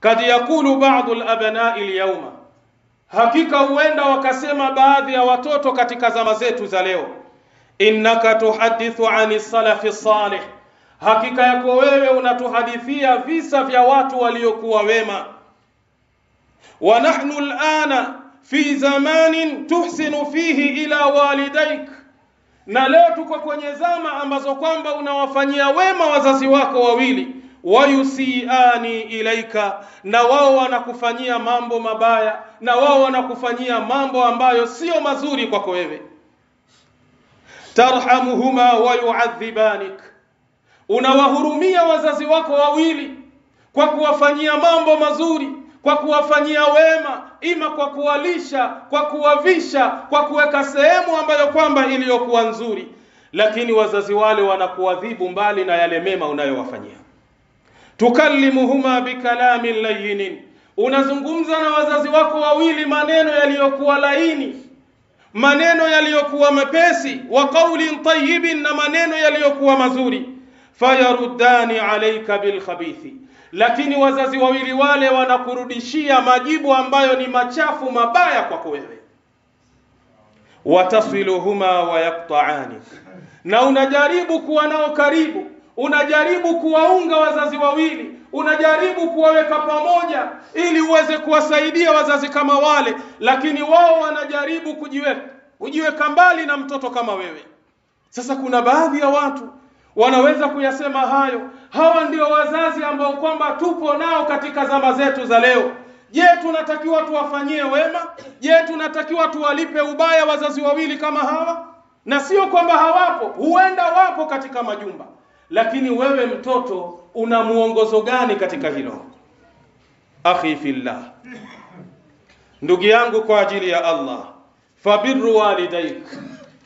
kad yakulu ba'du al-abna'i hakika huenda wakasema baadhi ya watoto katika zama zetu za leo innaka tuhadithu ani salafi salih. Hakika yako wewe unatuhadithia visa vya watu waliokuwa wema. Wa nahnu alana fi zamanin tuhsinu fihi ila walidaik na leo tuko kwenye zama ambazo kwamba unawafanyia wema wazazi wako wawili wayusiani ilaika na wao wanakufanyia mambo mabaya na wao wanakufanyia mambo ambayo sio mazuri kwako wewe. Tarhamuhuma wayuadhibanik, unawahurumia wazazi wako wawili kwa kuwafanyia mambo mazuri kwa kuwafanyia wema ima kwa kuwalisha kwa kuwavisha kwa kuweka sehemu ambayo kwamba iliyokuwa nzuri. Lakini wazazi wale wanakuadhibu mbali na yale mema unayowafanyia tukallimuhuma bikalamin layinin. Unazungumza na wazazi wako wawili maneno yaliyokuwa laini maneno yaliyokuwa mepesi wa qaulin tayyibin na maneno yaliyokuwa mazuri. Fayaruddani alayka bilkhabithi lakini wazazi wawili wale wanakurudishia majibu ambayo ni machafu mabaya kwako wewe. Watasiluhuma wayaktaani na unajaribu kuwa nao karibu unajaribu kuwaunga wazazi wawili unajaribu kuwaweka pamoja ili uweze kuwasaidia wazazi kama wale lakini wao wanajaribu kujiweka kujiweka mbali na mtoto kama wewe. Sasa kuna baadhi ya watu wanaweza kuyasema hayo. Hawa ndio wazazi ambao kwamba tupo nao katika zama zetu za leo. Je tunatakiwa tuwafanyie wema? Je tunatakiwa tuwalipe ubaya wazazi wawili kama hawa? Na sio kwamba hawapo huenda wapo katika majumba lakini wewe mtoto una muongozo gani katika hilo? Akhi fillah. Ndugu yangu kwa ajili ya Allah fabiru walidaik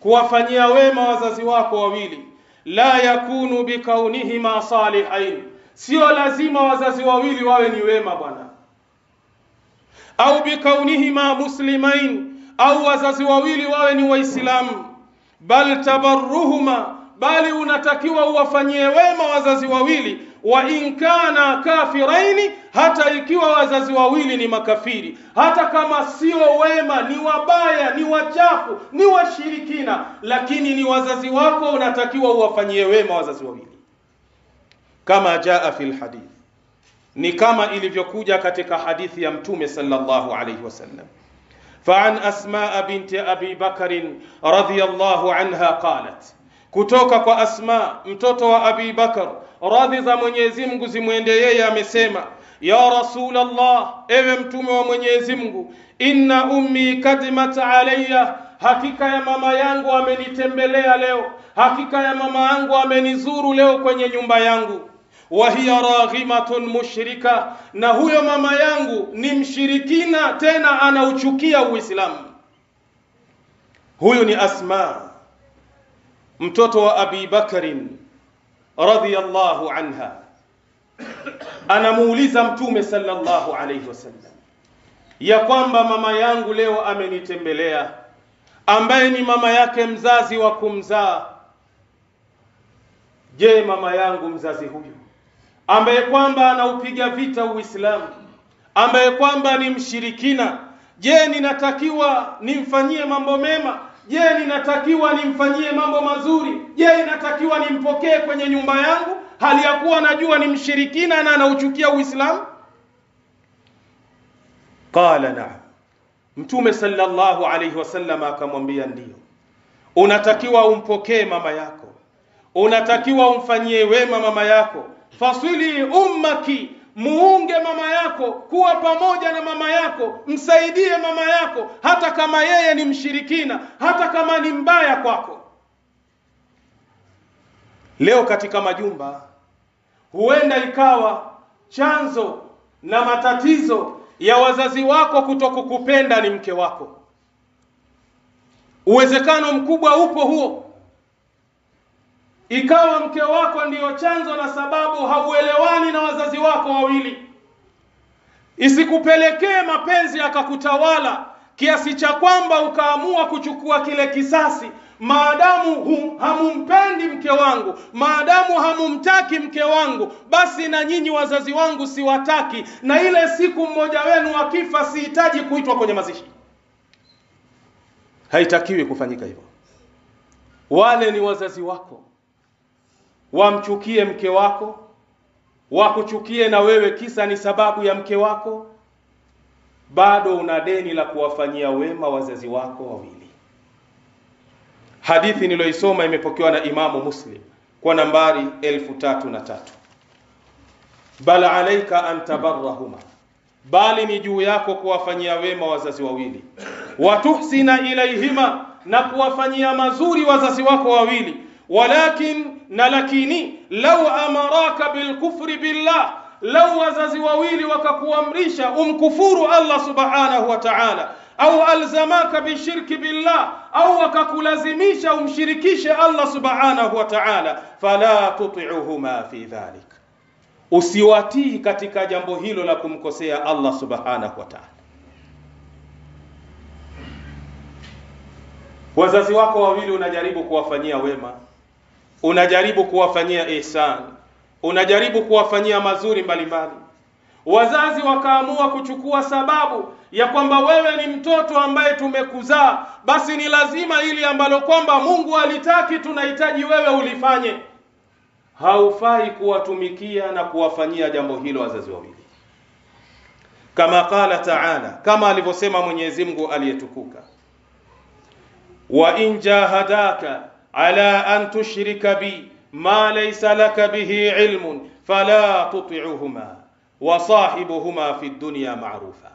kuwafanyia wema wazazi wako wawili. La yakunu bikaunihima salihain sio lazima wazazi wawili wawe ni wema bwana. Au bikaunihima muslimain au wazazi wawili wawe ni waislamu. Bal tabarruhuma bali unatakiwa uwafanyie wema wazazi wawili wa inkana kafiraini, hata ikiwa wazazi wawili ni makafiri, hata kama sio wema, ni wabaya, ni wachafu, ni washirikina, lakini ni wazazi wako, unatakiwa uwafanyie wema wazazi wawili, kama jaa fi hadith, ni kama ilivyokuja katika hadithi ya Mtume sallallahu alayhi wasallam. Fa an Asmaa binti Abi Bakr radhiyallahu anha qalat kutoka kwa Asma mtoto wa Abi Bakar. Radhi za Mwenyezi Mungu zimwende yeye amesema ya Rasulullah ewe mtume wa Mwenyezi Mungu inna ummi kadimat alayya hakika ya mama yangu amenitembelea leo hakika ya mama yangu amenizuru leo kwenye nyumba yangu. Wa hiya raghimatun mushrika na huyo mama yangu ni mshirikina tena anauchukia Uislamu. Huyu ni Asma mtoto wa Abi Bakrin radhiyallahu anha. Anamuuliza mtume sallallahu alayhi wasallam ya kwamba mama yangu leo amenitembelea ambaye ni mama yake mzazi wa kumzaa. Je mama yangu mzazi huyu ambaye kwamba anaupiga vita Uislamu ambaye kwamba ni mshirikina je ninatakiwa nimfanyie mambo mema je ninatakiwa nimfanyie mambo mazuri? Je inatakiwa nimpokee kwenye nyumba yangu? Hali ya kuwa najua ni mshirikina na anauchukia uislamu? Qala naam. Mtume sallallahu alayhi wasallam akamwambia ndio. Unatakiwa umpokee mama yako. Unatakiwa umfanyie wema mama yako. Fasili ummaki muunge mama yako kuwa pamoja na mama yako msaidie mama yako hata kama yeye ni mshirikina hata kama ni mbaya kwako. Leo katika majumba huenda ikawa chanzo na matatizo ya wazazi wako kutokukupenda ni mke wako. Uwezekano mkubwa upo huo ikawa mke wako ndiyo chanzo na sababu hauelewani na wazazi wako wawili isikupelekee mapenzi akakutawala kiasi cha kwamba ukaamua kuchukua kile kisasi maadamu hum, hamumpendi mke wangu, maadamu hamumtaki mke wangu, basi na nyinyi wazazi wangu siwataki, na ile siku mmoja wenu akifa, sihitaji kuitwa kwenye mazishi. Haitakiwi kufanyika hivyo. Wale ni wazazi wako, wamchukie mke wako, wakuchukie na wewe, kisa ni sababu ya mke wako, bado una deni la kuwafanyia wema wazazi wako wawili. Hadithi niliyoisoma imepokewa na Imamu Muslim kwa nambari elfu tatu na tatu. Bal alaika an tabarrahuma, bali ni juu yako kuwafanyia wema wazazi wawili, watuhsina ilaihima, na kuwafanyia mazuri wazazi wako wawili. Walakin na lakini, lau amaraka bilkufri billah, lau wazazi wawili wakakuamrisha umkufuru Allah subhanahu wa ta'ala au alzamaka bishirki billah, au wakakulazimisha umshirikishe Allah subhanahu wa ta'ala, fala tuti'uhuma fi dhalik, usiwatii katika jambo hilo la kumkosea Allah subhanahu wa ta'ala. Wazazi wako wawili unajaribu kuwafanyia wema, unajaribu kuwafanyia ihsan, unajaribu kuwafanyia mazuri mbalimbali. Wazazi wakaamua kuchukua sababu ya kwamba wewe ni mtoto ambaye tumekuzaa, basi ni lazima ili ambalo kwamba Mungu alitaki tunahitaji wewe ulifanye. Haufai kuwatumikia na kuwafanyia jambo hilo wazazi wawili, kama qala taala, kama alivyosema Mwenyezi Mungu aliyetukuka, wa in jahadaka ala an tushrika bi ma laysa laka bihi ilmun fala tuti'uhuma wa sahibuhuma fi dunya ma'rufa,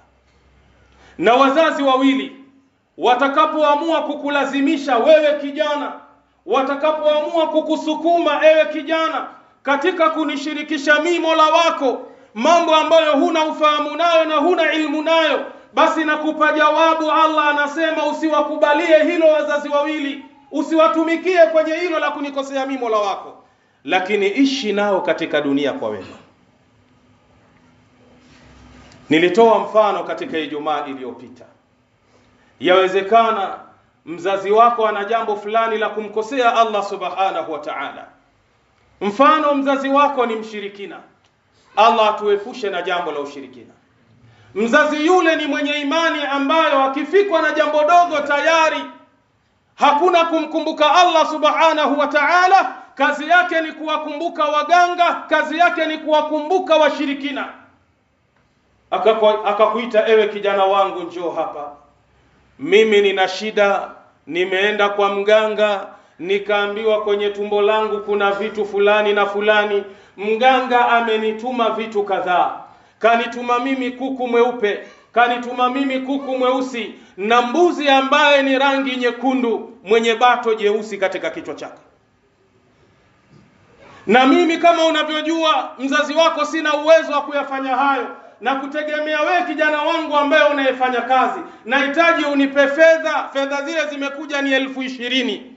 na wazazi wawili watakapoamua kukulazimisha wewe kijana, watakapoamua kukusukuma ewe kijana katika kunishirikisha mimi Mola wako mambo ambayo huna ufahamu nayo na huna ilmu nayo, basi nakupa jawabu. Allah anasema usiwakubalie hilo wazazi wawili, usiwatumikie kwenye hilo la kunikosea mimi Mola wako, lakini ishi nao katika dunia kwa wema. Nilitoa mfano katika Ijumaa iliyopita. Yawezekana mzazi wako ana jambo fulani la kumkosea Allah subhanahu wa ta'ala. Mfano, mzazi wako ni mshirikina. Allah atuepushe na jambo la ushirikina. Mzazi yule ni mwenye imani ambayo akifikwa na jambo dogo tayari hakuna kumkumbuka Allah subhanahu wa ta'ala. Kazi yake ni kuwakumbuka waganga, kazi yake ni kuwakumbuka washirikina akakuita ewe kijana wangu, njoo hapa, mimi nina shida, nimeenda kwa mganga, nikaambiwa kwenye tumbo langu kuna vitu fulani na fulani. Mganga amenituma vitu kadhaa, kanituma mimi kuku mweupe, kanituma mimi kuku mweusi na mbuzi ambaye ni rangi nyekundu mwenye bato jeusi katika kichwa chake. Na mimi kama unavyojua, mzazi wako, sina uwezo wa kuyafanya hayo na kutegemea wewe kijana wangu ambaye unayefanya kazi, nahitaji unipe fedha. Fedha zile zimekuja ni elfu ishirini.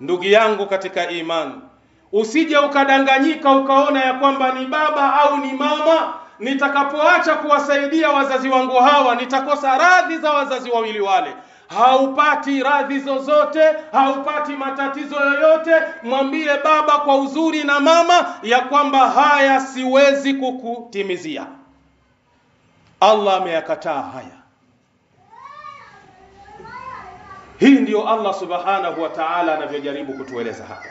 Ndugu yangu katika imani, usije ukadanganyika ukaona ya kwamba ni baba au ni mama, nitakapoacha kuwasaidia wazazi wangu hawa nitakosa radhi za wazazi wawili wale. Haupati radhi zozote, haupati matatizo yoyote. Mwambie baba kwa uzuri na mama ya kwamba haya siwezi kukutimizia. Allah ameyakataa haya. Hii ndiyo Allah subhanahu wa ta'ala anavyojaribu kutueleza hapa.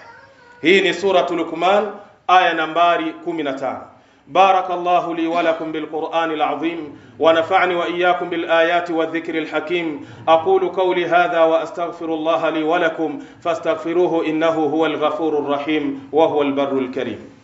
Hii ni suratu Luqman aya nambari 15. بارك الله لي ولكم بالقرآن العظيم ونفعني وإياكم بالآيات والذكر الحكيم. أقول قولي هذا وأستغفر الله لي ولكم فاستغفروه إنه هو الغفور الرحيم وهو البر الكريم.